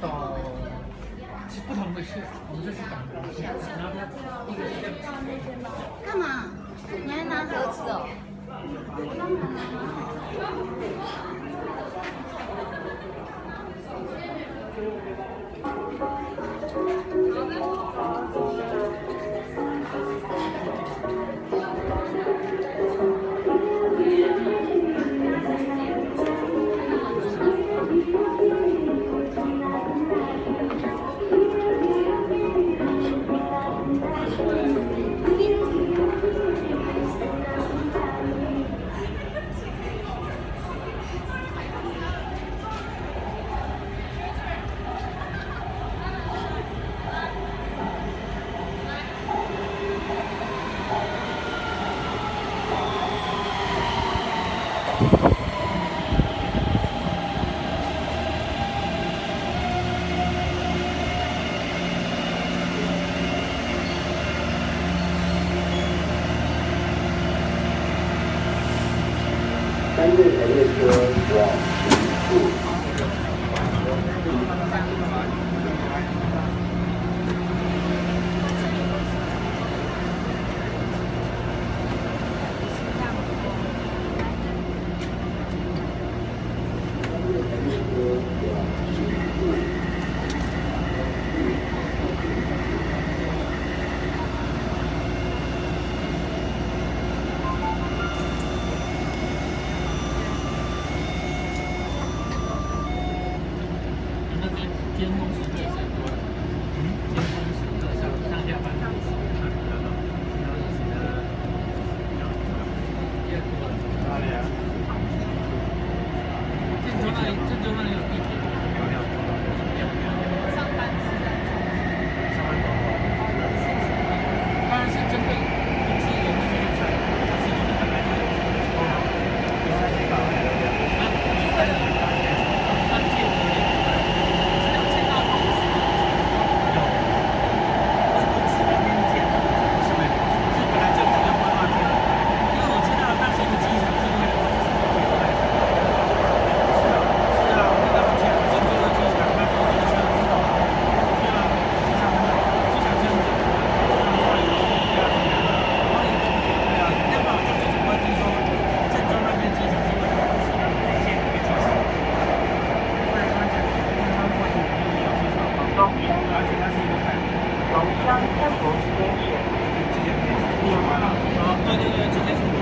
到是不同的线，我们就去打那个线，然后它一个线。三位台列车往十处。尖峰时刻是多少？尖峰时刻上上下班的时候看得到，然后其他越多哪里啊？啊，对，对，对，直接。